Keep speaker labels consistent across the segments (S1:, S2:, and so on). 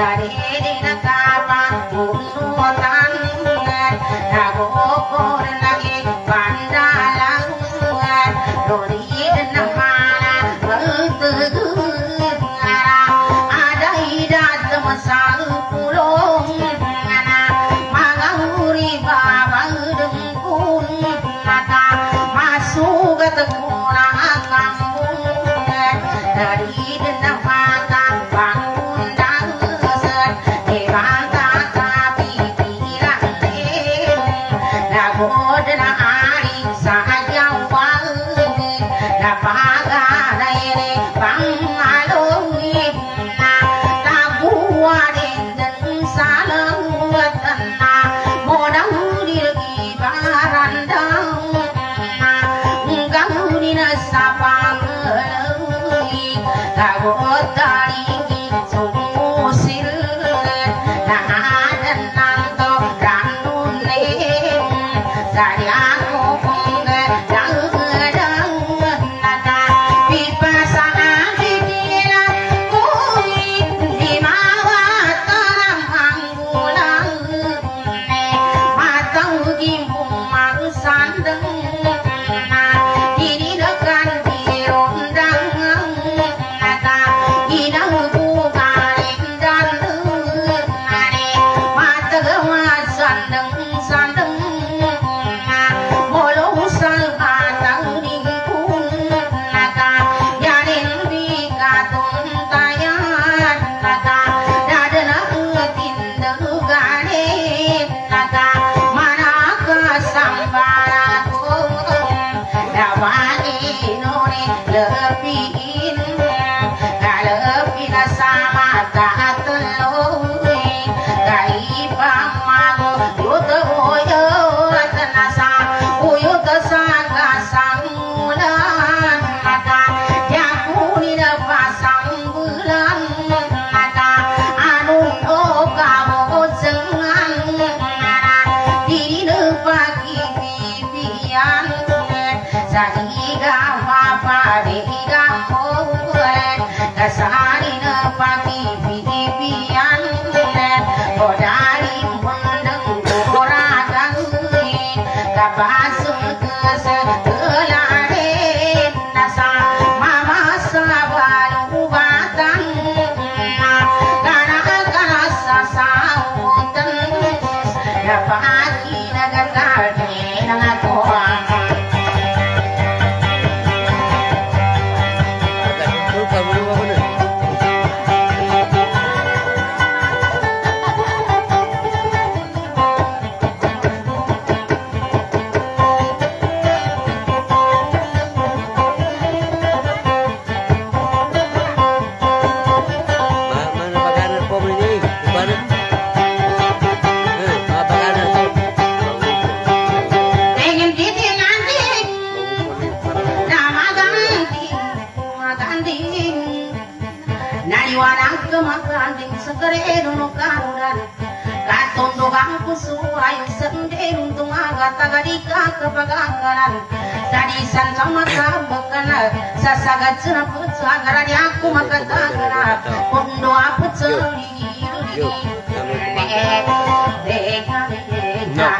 S1: dari dina kama ulu tanne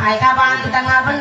S2: Ayah bantang
S1: abang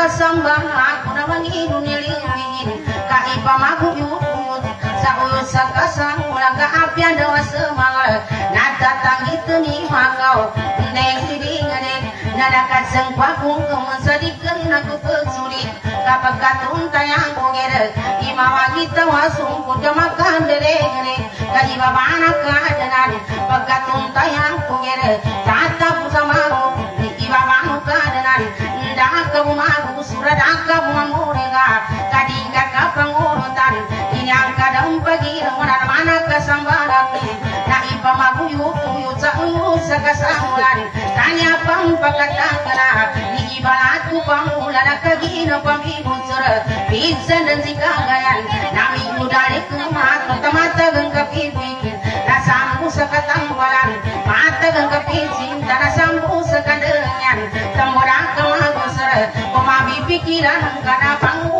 S1: kasambah aku naman
S2: kai
S1: pamaku yukut sa uyot sa kasang ulang kaapyan na datang itu ni makau neng siringanin nanakat sang kwakong kumusadikan ako pagsulit kapag katuntayang kongere imawagita wasung kudamakan deregre kalibabana kadanan pagkatuntayang kongere tatap sama ko ibabanu kadanan ndakabuman radaka mangurega kadiga kapangurutan inyang kadang pagi ramunan mana kesambarati nai yuk kuyu cauyu sakasamulan tanya pang pakatakana nigi balatu pangulana kagina pamibunsur pinsan dan
S2: sikagayan
S1: nami udari
S2: kumat mata gengkapi bikin rasamu sekatang
S1: balan mata gengkapi cinta rasamu pikiran karena apa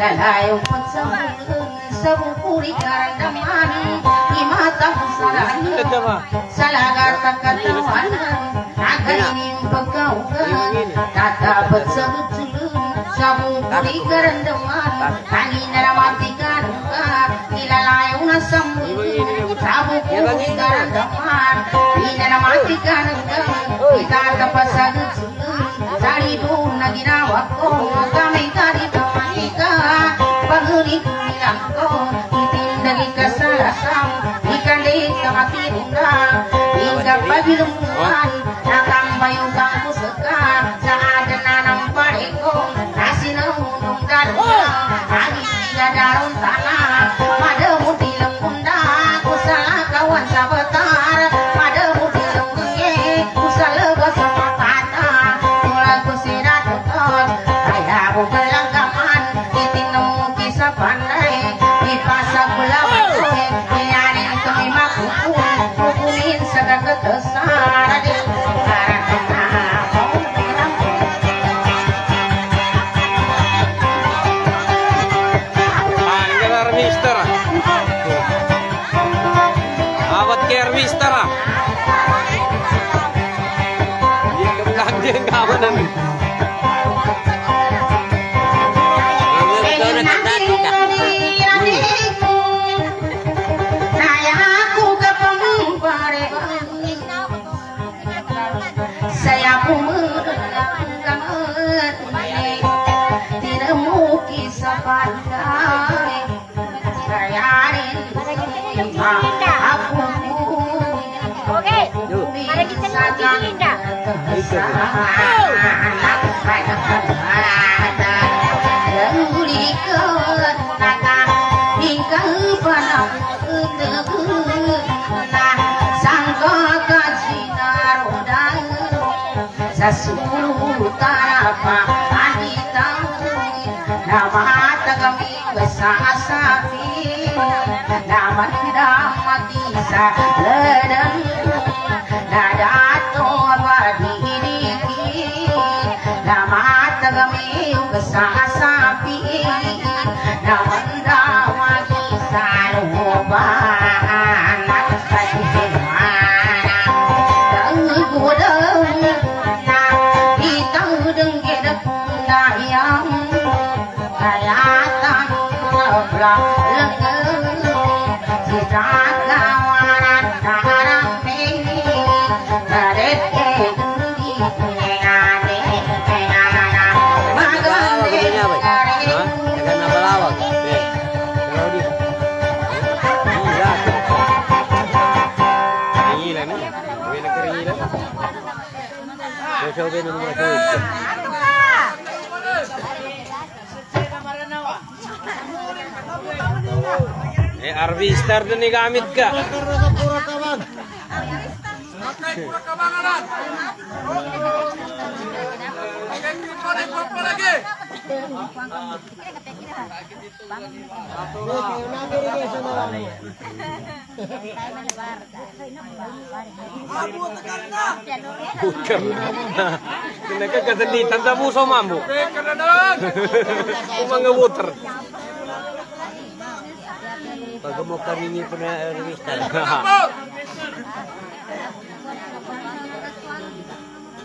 S1: lalai konsam sabukuri karamani imatam
S2: salani
S1: salagar takatawan agani bakau tata batsam chulu sabukuri karandaman kani naramati karuka ilalai unasam sabukuri karandaman naramati karuka kita tapasadu chulu sari bu Ikan di Hingga Nama tidak mati sa ledang, tidak. Nama tagami besasapi nama mati sa loba
S3: Coba nama masuk. Eh, harvester tu ni gamit ka. Bukan. Kena ka kasalitan sa puso mambo. Kumang water. Pag mo karini pa na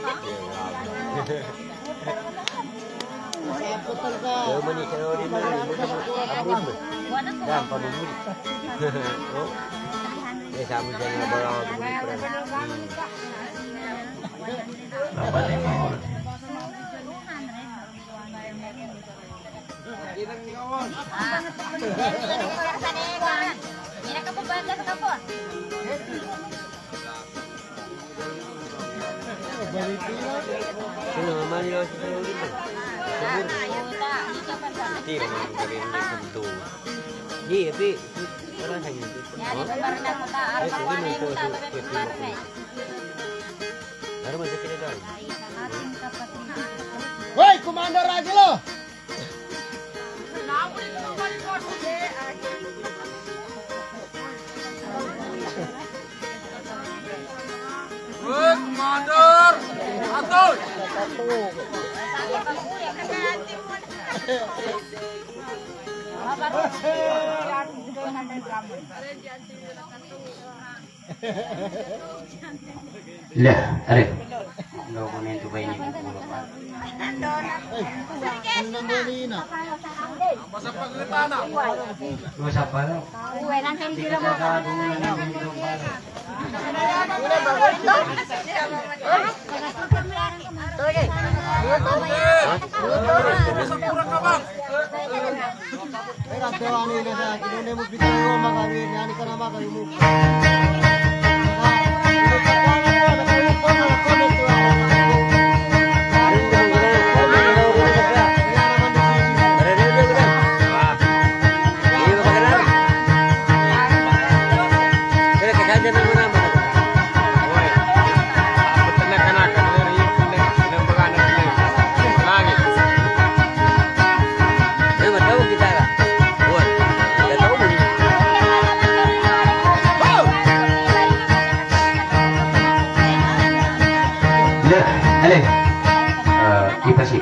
S3: mana? Aku beli peran. Sino mani Iya, itu. Oh. Eh, ini itu itu. Baru masih tidak tahu.
S4: Woi, Komander Ragilo!
S5: Lah, are. Lo ko nento ba ini
S2: na.
S5: Pa.
S6: Uwe, nandiyan sila mo.
S5: Kagado na lang ito pa.
S2: Pero ang tewa nila sa akin, hindi mo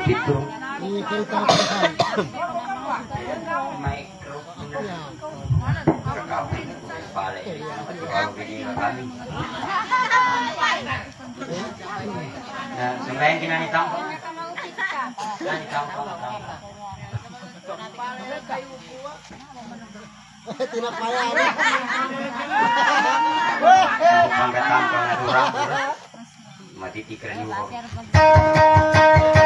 S5: kipas itu.
S2: Ikita ko sa
S5: Micro. Kakapin ko pala. Kalau binila kami. Nah, sembahyang kinanitang ko. Kinanitang ko.
S2: Tinapaya.
S5: Panggatang ko na durang. Matitikran yung ko. Ketutulin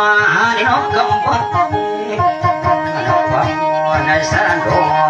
S1: mà nó không có không có mùa này sẽ đổ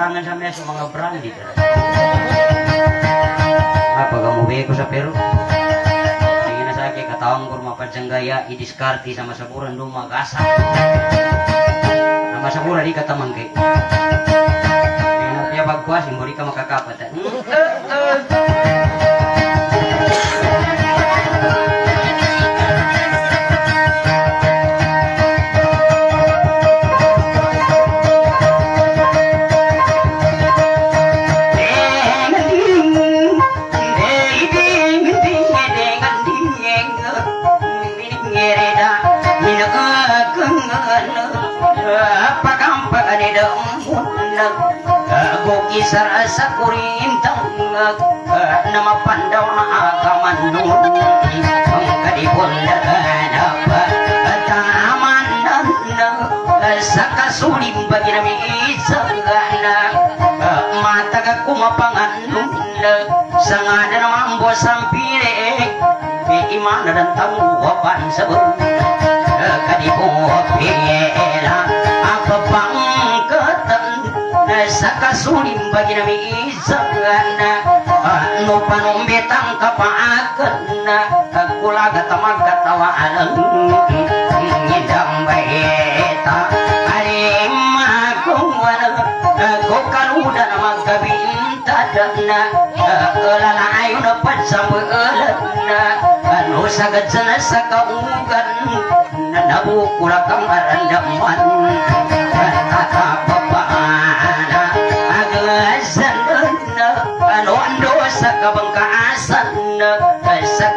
S1: pendagangan sa meso mga brandi. Apa kamu beko sa pero? Tingin na sa akin katawang kurma pajanggaya idiskarti sama saburan duma gasa. Sama sabura di katamang kay. Tingin na pagkuas, hindi ka makakapat. Kisar kurintang nama pandaw agaman nun ang kadipon na apa taman na sa kasulim bagi nami isagana mata ka kumapangan nun sa nga na naman bo sampire. Imana dan tamu wapan sabun kadipo pera apa pangkatan sa kasulim bagi isagana nu panung betang kapaakeunna kakula gatemag katawaan nyidam bae ta aring magung wana gokan udan magkabintadana elana ayuna patsambeulana anu saged cenah sakaungkan nanabu kula kamarandam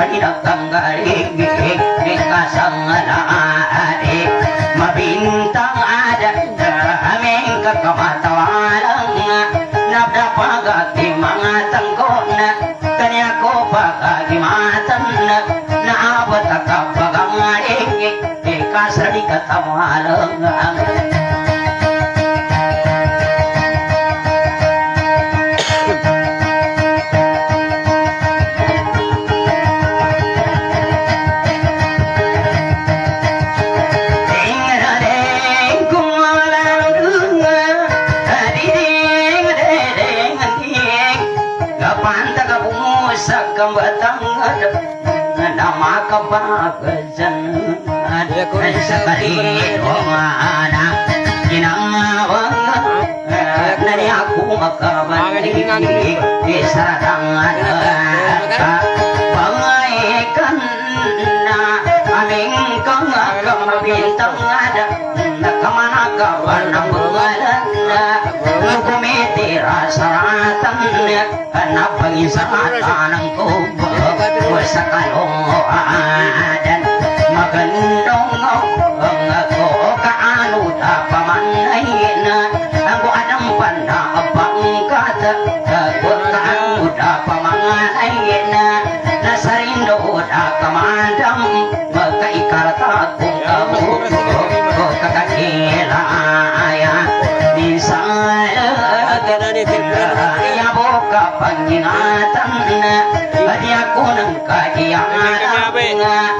S1: Kenapa tidak kanggaring Kasangalari Mabintang ada Aming kekematawalang Nabdapagati mga tangkona Kanya ko pagagimatan Naabot akapagangaring Ikasari katawalang Nama
S5: Ya, kau bisa
S1: Sekali mana Ginawang Magandong ang ako kaano da pamanay na Ako anang panabang kata Ako kaano da pamanay na Nasarindo da kamadam Magkaikarata kung kamu Ko kakakilaya Nisaya Kaya boka pangingatan Hadi ako ng kahiyangan Karama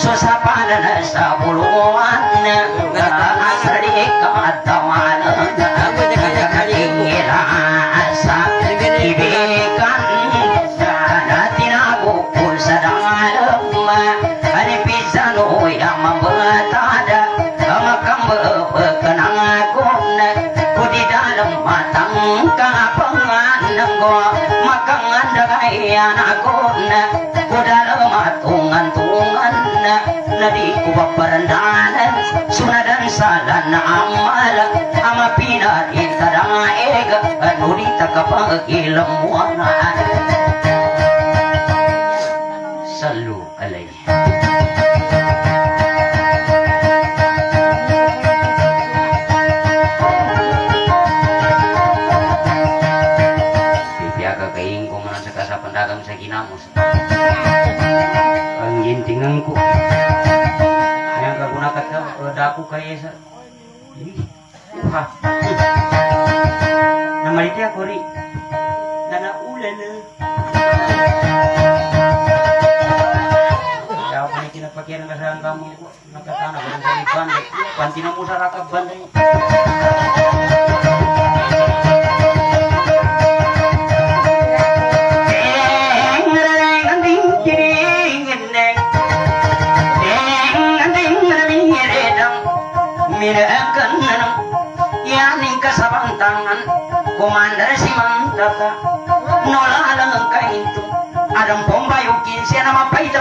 S1: Susapa na Na di ko paparandanan Sunadan salan na amal Ama pinarita daig Nurita Nama itu aku ri. Nana ulala. Ya apa nih kina pakiran kamu nakatana barang dari bandai. Pantina mo sa rakab bandai.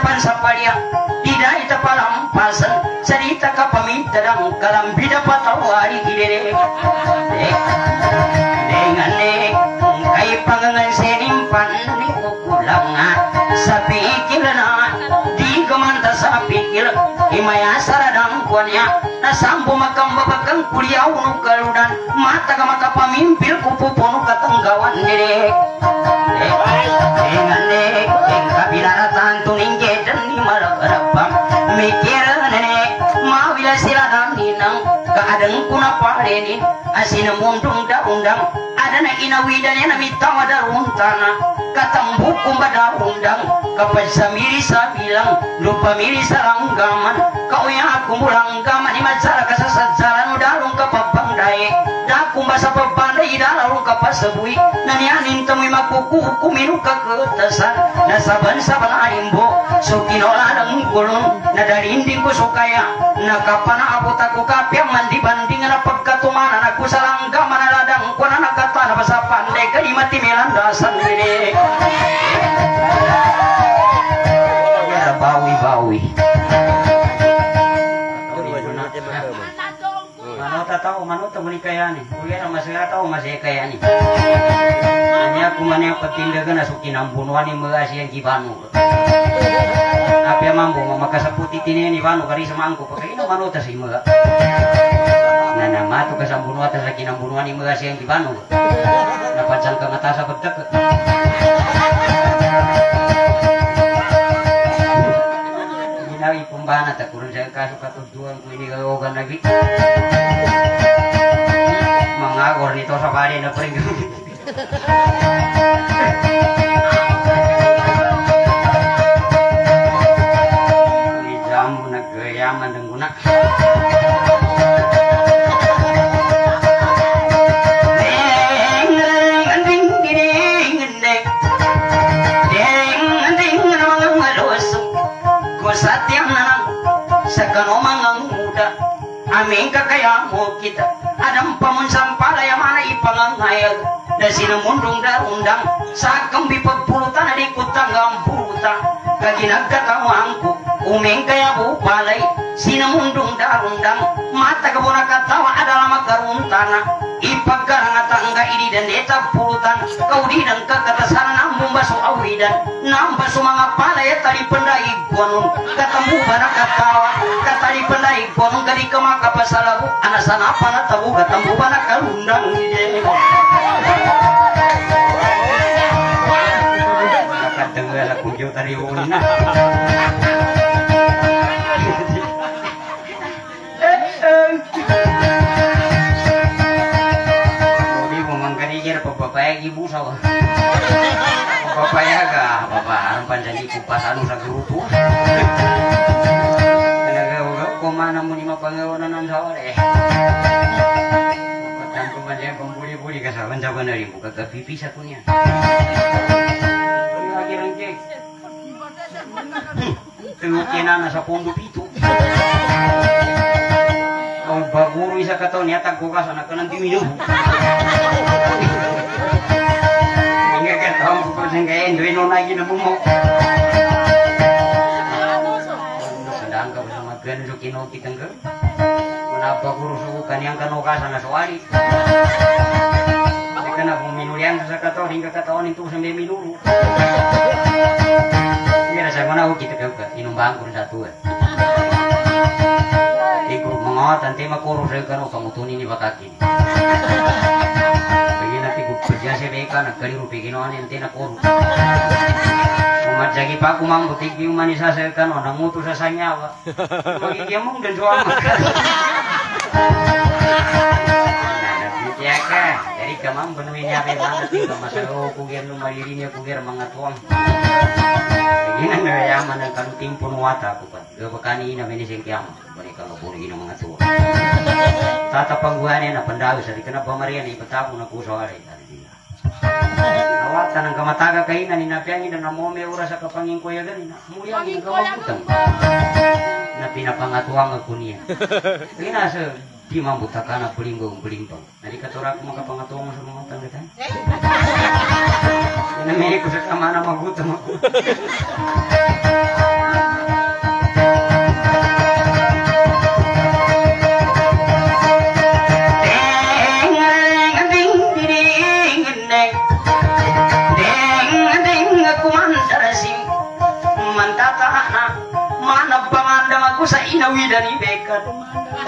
S1: Na mapay depan sa palya Ida ita palampasan Sarita ka paminta ng kalambida patawari Dengan nek Kay pangangan sinimpan Ni kukulang Sa pikil na Di kamanta sa pikil Imaya saradang kuanya. Nasambo makambabakang kuliaw no kaludan Mata ka makapamimpil Kupupuno katanggawan nirek ninang kaadang kuna parenin asina mundung da undang ada na inawidan na mitawa da runtana. Katambuk kumbada undang. Kapasamiri sa bilang lupa miri sa langgaman kauya aku mulanggaman macara kasasadzaran udalung kapapangdae da kumbasa papandai dalarung kapasabui nani anin temui makuku kuminu keketasan na saban-saban arimbo sukino ladang gulung na darinding ko sukaya na kapana abot ako kapya mandi banding na pagkatumanan ako sa langgaman na ladang ko na nakata na basa pandai kadi mati melandasan diri tahu, mano ta muni kaya ni. Kuya na masih tahu masih kaya ni. Hanya aku mana yang petindagan asukin ambunuan ni mengasi yang kibanu. Apa yang mampu maka seputi tini ni banu kari semangku pakai ini mano ta sih mga. Nah nama tu kasambunuan ta sakin ambunuan ni mengasi yang kibanu. Dapat jangka ngatasa petek. Ginawi pembana tak kurang saya kasih katujuan ku ini gawagan lagi. Mangagor nito sa bali na pring. Uy, jamu nagayaman ng guna. Ding, ding, ding, ding, ding. Ding, ding, na mga ipangangayag. Na sinamundong darundang. Sa kambi pagpulutan na di pulutan. Uming kaya bupalay. Sinamundong darundang. Mata ka muna katawa adalah makaruntana. Ipagkarangatangga ini dan deta pulutan. Kau di dan kekatasan nambung baso awidan. Nambaso mga palaya tali pendai gonong. Ketemu bana katawa. Katali pendai gonong kadi kemaka pasalabu. Anasan apa na tabu ketemu bana karundang. Jauh tadi ulina. Hindi mo man kanigir papapayag ibu sawa. Papapayag ah, papaharang panjali kupas anu sa grupo. Kanagawa ko mana mo ni mapangawanan ng sawa eh. Patang ko man siya pambuli-buli ka sa bansaban na rin mo kagapipis ako niya. Yung akirang kek. Tengok na sa pondo pito. Ang baguro isa ka to, niyatag ko ka sa nakanang dimino. Hingga ka taong ko sa kaya, hindi no na ginabumo. Sandaan ka ba sa maggan so kinokit ang girl? Manapa guro sa ko kaniyang kanukasan na. Hindi ka na kung minulian sa kato, hingga ka taon ito sa may minuro. Hindi na sa mga kita ka, inumbahan ko rin sa tuwa. Iko mga tante makuro sa kano kamutunin ni bakaki. Bagi nanti ko kerja si beka nagkaliru piginoan yung tinakuro. Umadyagi pa kumambutik yung manisa sa kano, nanguto sa sanyawa. Magigyan mong dan suama ka. Dari kamang benuin niya kay mana tinggal masalo kugir no malirinya kugir mga tuang. Ganyan na yaman ng kanuting punuwata ko pa. Gaba kanina minising kiyama. Bani ka mapuri ng mga tuwa. Tatapangguhan niya na pandawi sa di ka na pamarihan ipatapong na kuso ari. Awatan ng kamataga kayo na ninapyangin na namome ura sa kapangin ko yagan na muyang yung kamabutang na pinapangatuang ako niya. Kaya na di mabuta ka na pulinggong pulimpang. Nadi katura ko makapangatuang sa mga tanggatan. Inamili ko sa kama na magutom ako. sa inawi dari bekat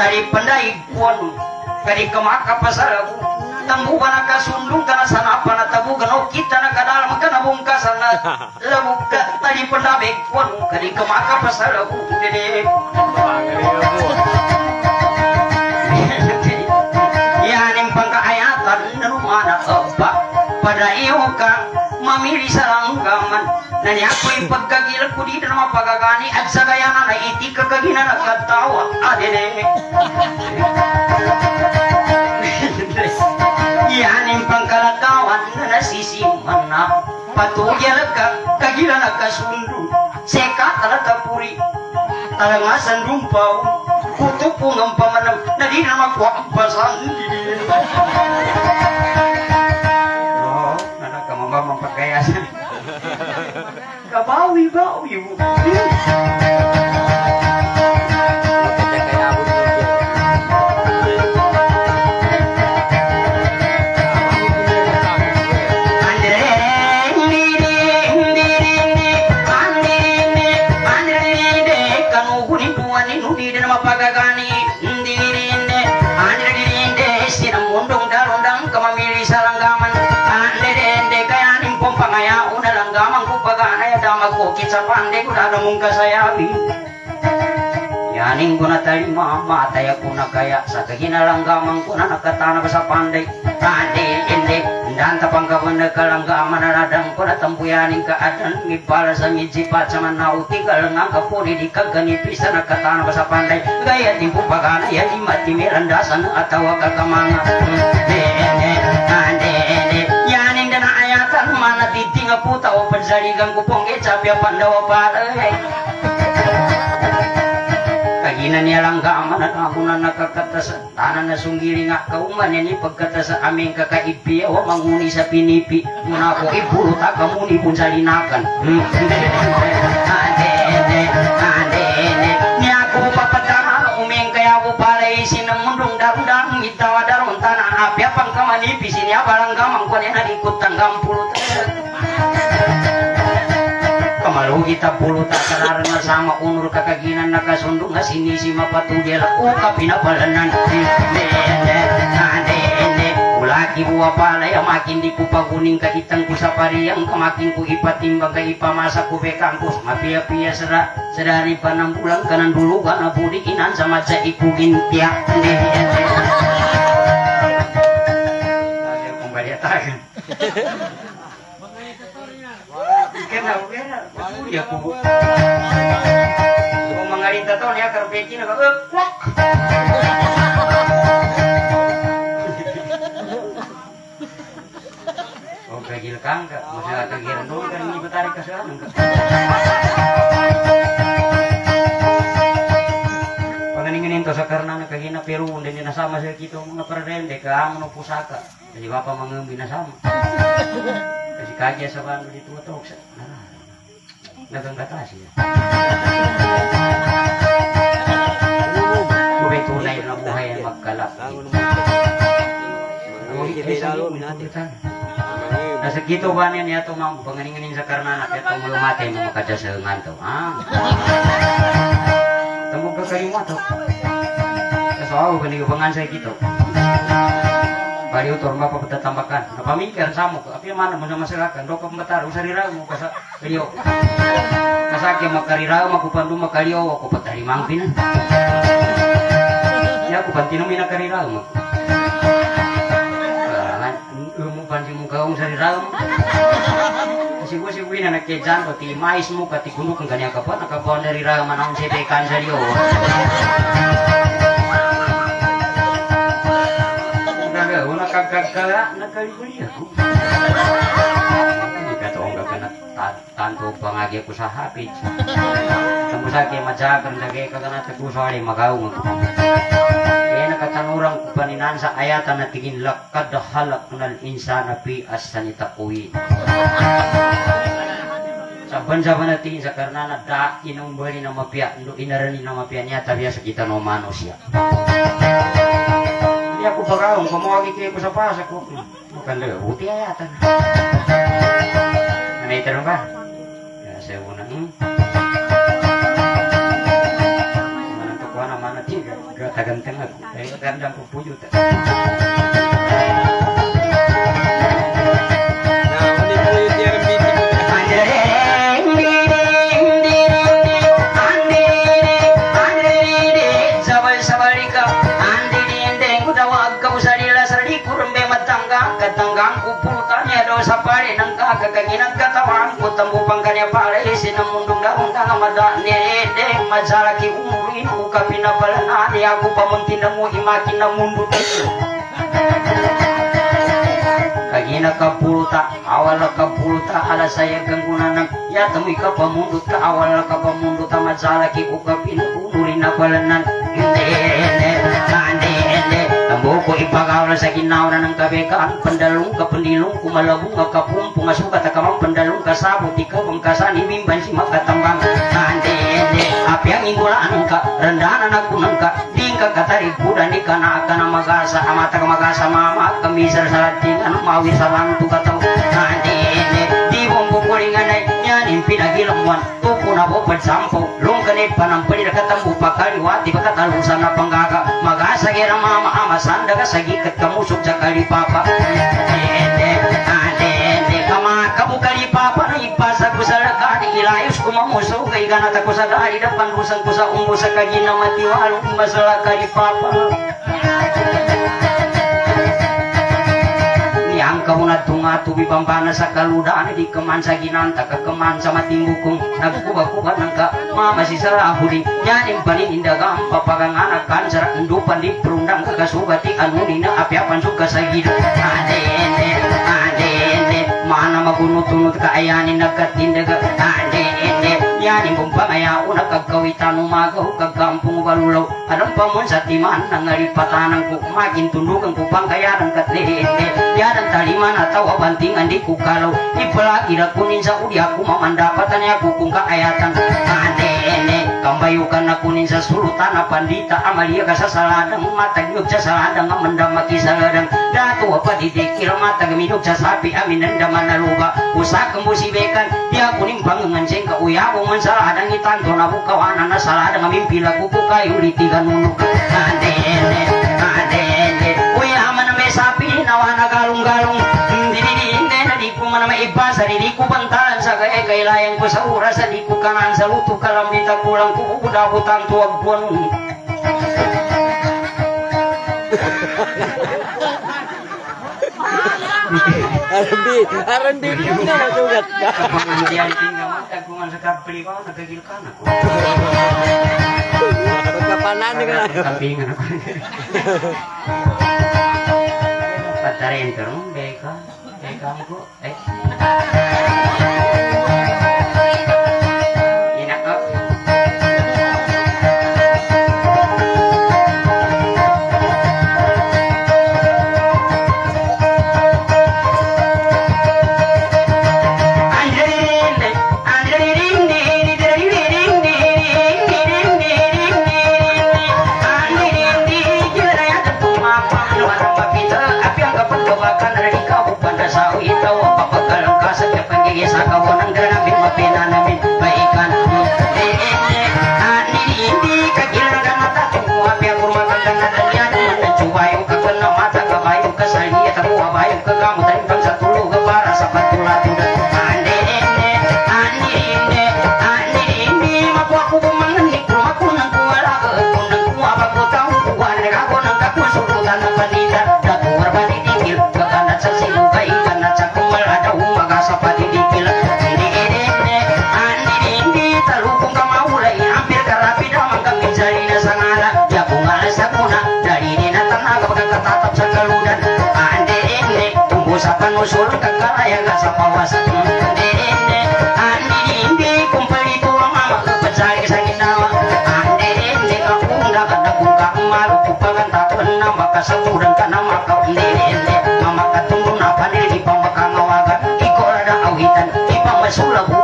S1: tadi pendai kuan kadi kemaka pasar aku tambu kana kasundung kana sana pana tabu kana kita na kadal kana bungka sana labu tadi pendai kuan kadi kemaka pasar aku dede. Ya nimpang kaayatan mana apa pada iuka mamili saranggaman nani ako yung pagkagila ko dito na mapagagani at sa gaya na naiti kakagina na katawa. Adene yan yung pangkalakawan na nasisiman na patugya ka kagila na kasundo seka talaga puri talangasan rumpaw kutupong value, value. Yes. Yaning ko na talima, matay ako na kaya Sa kaginalanggaman ko na nakatanap sa panday Tadi, hindi, Danta pangkawan na kalanggaman na nadang ko na tampuyaning kaadan Ngipala sa midzipat sa manauti Kalangang kapuri di kaganipis na nakatanap sa panday Gaya timpo pagana, ya lima timirandasan Atawa kakamanga yaning dana ayatan Mana titinga puta o pansaligang kupong Kecapya pandawa para Kagina niya lang gaaman at ako na nakakatasa. Tanan na sunggiri nga kauman yan ipagkatasa aming kakaipi O manguni sa pinipi Muna ako ipulot akamuni pun sa linakan Ade, ade, ade, ade Niya ako papadara uming kaya ako pala isin ng mundong darudang Itawa daron tanah api apang kamanipis Ini abalang gamang ko niya nalikot tanggang pulot kita puluh tak na sama unur kakaginan nakasundo nga sinisi mapatugel o kapinapalanan Ende, ende, ende Ulaki buwa palay makin di ku paguning kahitang ku sa pariyang kamakin ku ka ipamasa ku bekangkus mapia-pia sera sedari panang bulan kanan dulu kana budi inan sama ende Ada kembali tahan Kena kena Puri aku Kung mga rinta to niya karbeki na ka Up! Oh, kagil kang ka. Masya kagiran doon ka rin ibatarik ka sa anong ka. Panganinganin to sa karna na kagina pero hindi niya nasama sa kito mga paradende ka ang no pusaka. Jadi bapa mga binasama. Kasi kagya sa bano dito matok sa. Ah, Nagangkata siya. Kubay tunay na buhay ang magkalap. Nasa kito ba niya niya ito mga panganinganin sa karna na kaya itong lumate mo makadya sa nganto. Ah. Tamo ka kayo mo to. Kaso ako, kani ko pangan sa kito. Bari utor mapa petatambakan. Napamikir samok. Api mana mo na masalakan. Doko pembetar usarira mo kasa kaliyo. Kasaki makarira mo kupandu makaliyo ako patari mangpin. Ya aku pantino mina mo. Karangan mo panji mo kaong sarira mo. Kasi ko si Wina nagkejan ko ti mais mo kati kuno kang kanya kapot dari ra manong sebekan sa kagagala nakalibuli ako. Hindi ka toong gagana tanto pangagi ko sa hapit. Sa ko paninan sa ayatan na tingin lakad nal insana pi asanita kuwi. Saban-saban natin sa karena na da inong na mapia, ndo inarani na mapia niya tabiya sa kita no manusia. Hindi ako pagawang, kumawagi kayo sa pasa ko. Lang, buti ayatan. Ano ito ba? Ya, saya una, hmm? Manang kakuha na mana tiga, gatagantang ako. Katanggang kupulutanya dosa pare nang kakakanginan katawan ko tambupang kanya pare sinamundong daong tanga mada nede majalaki umurin uka pinabalanani aku pamuntin na mo imakin na mundo dito Kagina ka puluta, awal ka puluta, ala saya ganggunan ng yatami ka pamundot ka, awal ka pamundot, majalaki ko ka pinagumuri na balanan. Hindi, hindi, hindi, hindi. Tambo ko ipagawala sa ginawa ng kabekaan, pandalong ka pandilong, kumalabong ka kapumpong, asukat ka mang pandalong ka sabot, ikaw ang kasani, bimban si makatambang. Hindi, hindi, api ang ingulaan ka, randanan ako ng ka, di ka katari, kuda di ka na ka na magasa, amata ka magasa, mama, kamisar sa latin, ano mawi sa lanto ka tao. Hindi, hindi, di mong bukulingan ay nyanin pinagilamuan, tupo na po pagsampo, lungkanit pa ng palila katambo, pakaliwa, di ba katalusan na panggaga, magasa kira mama, ama, sanda ka sa gikat kamusok sa kalipapa. Hindi, hindi, kama kamu kalipapa na ipasa ko sa lakadi, ilayos ko mamuso, kay ganat ako sa dari, dapan rusan ko sa umbo sa kagina matiwalong masala kalipapa. Yang kau na tunga tubi pampana sa kaludaan di keman sa ginanta ka keman sa matimbukong. Nagkuba-kuba ng ka mama si sarahuli nyanim paninda ka ang papaganganak kansara endupan di perundang kakasugati anu nina apiapan suka sa gida adene adene mana magunut-unut kaayanin nagkatinda ka adene yanim bumpamaya una kagkawitan umagaw kagampung balulaw anong pamun sa timan ng ngalipatanan ko makin tundukan ko pangkayaran katlihinde yadan taliman atau bantingan di kukalau ipalagi na kunin sa udi aku mamandapatan aku kung kaayatan adene kambayukan sa sulutan na pandita amalia ka sa saladang matagnog sa saladang amandamaki sa ladang dato apa didikil mata gaminog sa sapi amin ang daman na luba usa kambusibekan dia kuning bangungan sing kauyabong man saladang itanto na bukawanan na saladang amin pila kuku kayo litigan nunuk adene adene uyaman na may sapi nawa na galong-galong hindi hindi na di ko man may iba sa kaya kailayan ko sa oras sa di ko kanan sa luto kalambita kulang ko udabutan tuwag buwan
S5: Arandi, arandi pun na masugat ka.
S1: Kemudian tinggal mata kungan sa kapli ko nagagil ka na ko
S5: Pagkapanan ka na.
S1: kapingan ako patarin ka rin beka beka ko eh 出了宫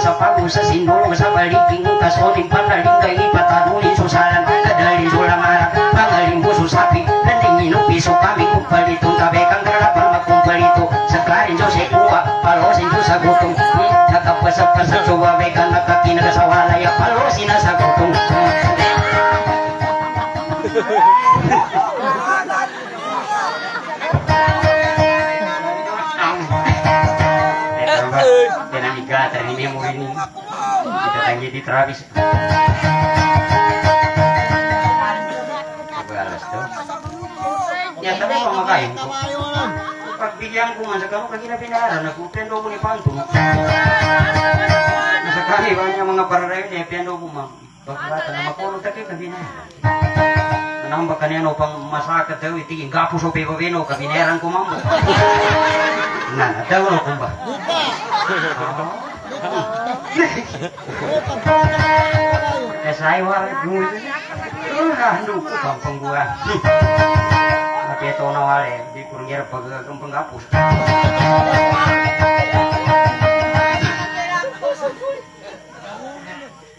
S1: Kinatapan sa pago sa sinulong sa baliking Kasonin panaling kay ipatanunin susalan Kadalin sulang arak, pangaling buso sapi Landing inupiso kami kumpalitong Tabi kang karapan magkumpalito Sa klarin Diyos ay kuha, palosin Diyos sa gutong Hmm, Nakapasap-pasap suwabe ka nakakinaga sa walaya Palosin na sa gutong Dengan ini yang ini kita tanggi di Travis. Balas tuh. Ya tapi pamakain ko. Pagbigyan ko man sa kamo kagina pinaran ako pendo ko ni panto. Nasa kami ba niya mga pararay niya pendo ko ma. Pagbata na makulong taki kabina. Namba kanino pang masaka daw itigin gapo so pe beno kabineran ko mambo. Na, daw no kumba. Eh saya. Ah, kampung gua. Di.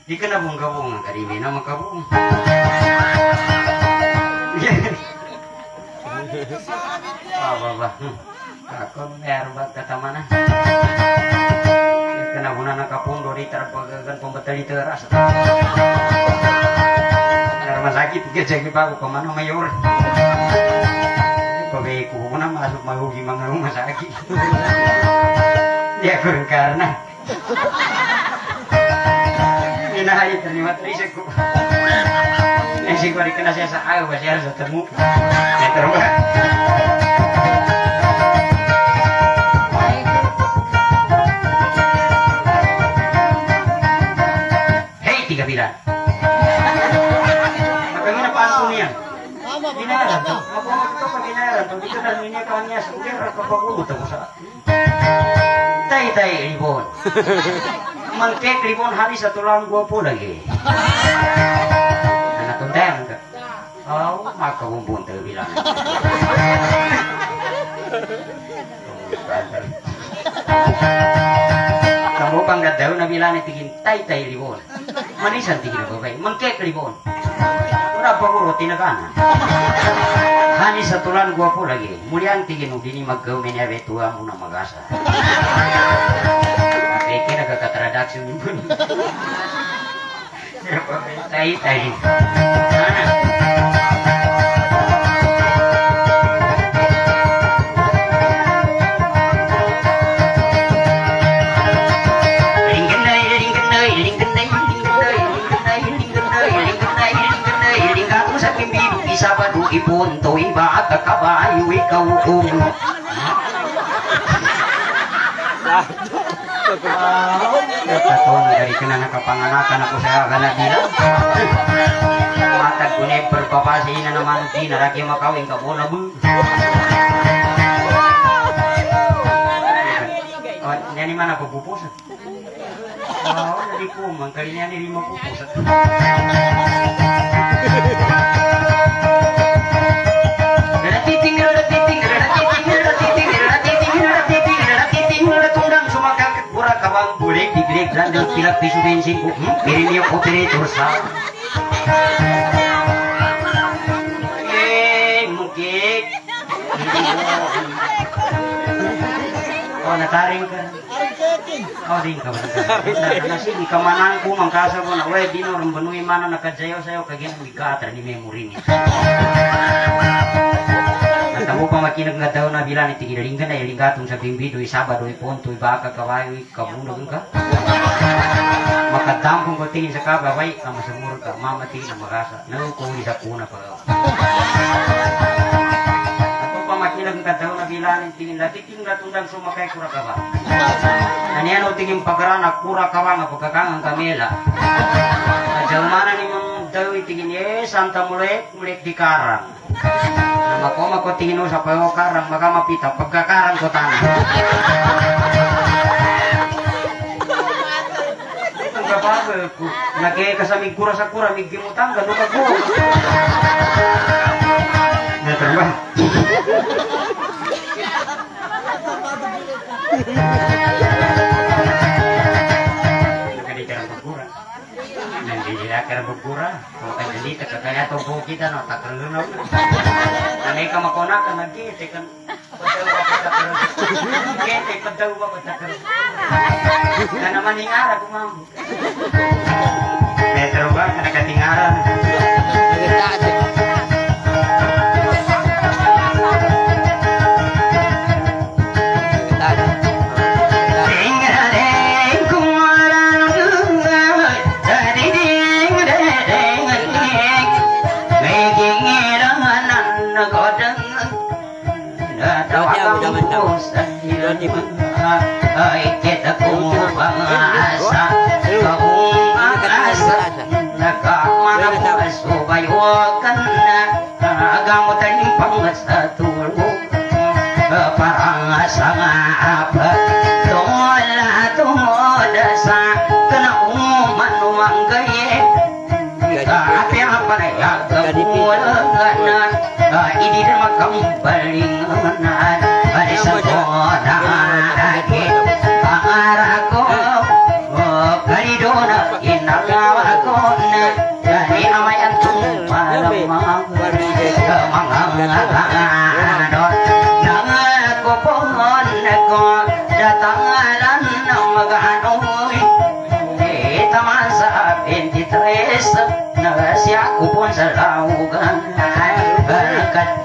S1: Di kana bung. Ako meron ba kata mana? Kena guna na kapundo di terpagagan pembetali teras. Rumah sakit ke jadi bago ke mana mayor. Ku mana masuk mau di mana rumah sakit. Ya kurang karena. Ina hari terima terima ku. Nasi kau dikena saya sah, pasti harus ketemu. Terima. Hei tiga bilan. Bagaimana pantun yan?
S2: Tama,
S1: Binayaran to. Ako ito pa binayaran to. Dito na niya ka niya sa kaya kapagulo to sa. Tay tay ribon. Mangkek ribon hari sa tulang gua po lagi. Anak tundang ka. Oh, maka bumbun to bilang. Kamu panggat daw na bilang tigin tay tay ribon. Manisan tigin ko bay. Mangkek ribon. Berapa guru tinagana? Hani satulan gua lagi. Mulian tigin ubini maggaw betua muna magasa. Peke nagkakatradak sa pun. Tay tay. Ana. Sabado ipunto iba at kabayo ikaw kung Katon dari kena nakapanganakan ako sa kanadila. Matag ko na perpapasi na naman di naraki makawing kabona mo. Oh, nani mana pupus? Oh, jadi ko man kali niya ni mo pupus. Pilak pisu bensin ku. Kiri niya operator sa. Eh, mukik. Oh, nataring ka. Oh, di ka ba? Nasi di kamanan ko mangkasa ko na we dino rambanui mana nakadsayo sayo kagyan wikatra ni memory ni. Natamu pa makinag nga daw na bilan iti ginalingan na ilingatong sa bimbido isabado iponto ibaka kawayo kabunog ka. Makadampong ko tingin sa kabaway ka masamur ka mamati na makasa. Naukuli sa kuna pa. Ako pa ilang kataw na bilanin tingin lati tingin latundang sumakay kura kawa. Ani ano tingin pagkarana kura kawa nga pagkakangang kamela. Ajal mana ni mong daw tingin ye santa mulek mulek di karang. Nama koma ko tino sa payo karang maka mapita pagkakarang ko tanah. Itong kapago, nagkaya ka sa migkura sa kura, migkimutang, gano'n ka ko. Nga ba? Yeah. Nandila ka ng pagkura. Kung ka nandita ka kaya kita no, na. Nanay ka makona ka, nagkite ka. Padawa ka karoon. Kete, padawa ka ni Ara, kumamo. Metro ba? Nakatingaran. Parang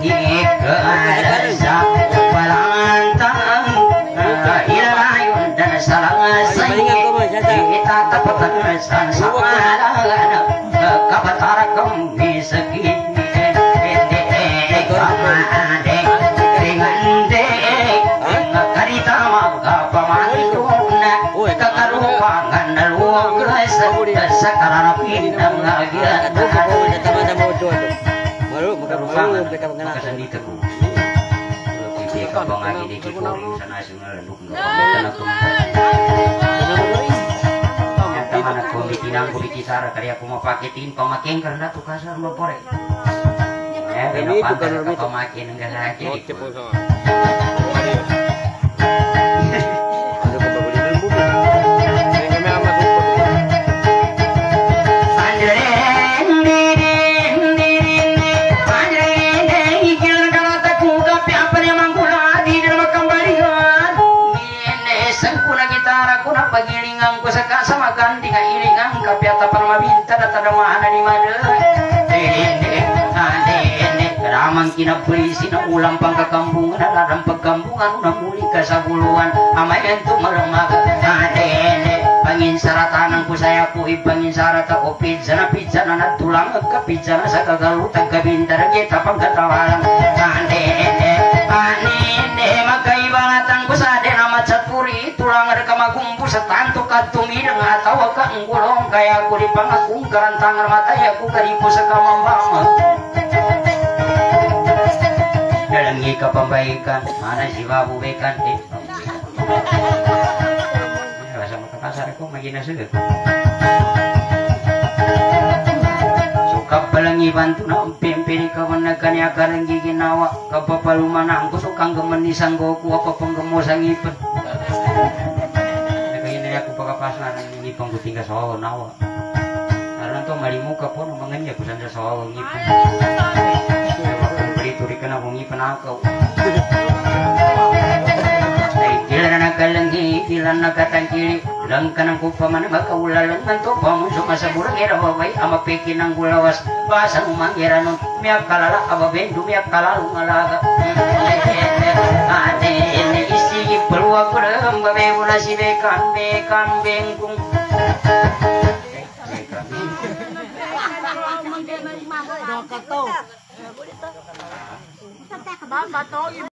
S1: Di keadasa Palantang Ilalayun dan salangasay Kita tapatan sa samalangan Kabatara kami sakit Kamade Ringande Karita magkapamanitun Kakarupangan na luwas Sa karanapin ng agyan Makasandita ko Hindi ka ba nga kinikikuri sa national look no? Pagkana ko Yang tama na ko Bitinang ko bikisara Kaya ko mapakitin Pamaking karena to kasar pore Eh, pamakin gasaki Kinapulisi na ulang pangkakampungan Alarang pagkampungan na muli ka sa buluan Amayan tumalamaga Adene Pangin saratanan ko saya ko Ipangin sarata o pizza na pizza na natulang Ka pizza na sa kagalutan Kabindara kita pagkatawalan Adene Anene Magkaibalatan ko sa adena matsatpuri Tulang ada kamagumpu sa tanto Katumidang atawa ka ang gulong Kaya ko di pangakong karantangan mataya ko Karipo sa kamambama dalangi kapambaikan mana si babu bekan eh rasa mata kasar ko magina sudah suka palangi bantu na pimpin ka manakan ya karang giginawa kapapaluman ang kusukang gamanisang goku apa penggemosang ipin. Nagkagina ako pagkapasan ng ipang guting ka sa wawa nawa Karena to malimuka po ng mga niya kusan turi ka na bungi panakaw. Ay, kila na nagkalangi, kila na katangkili, lang ka ng kupaman, makawulalan man to, pamuso ka sa burang era babay, amapiki ng gulawas, basa umangira nun, miyak kalala, ababendo, miyak kalalo ngalaga. Ate, ini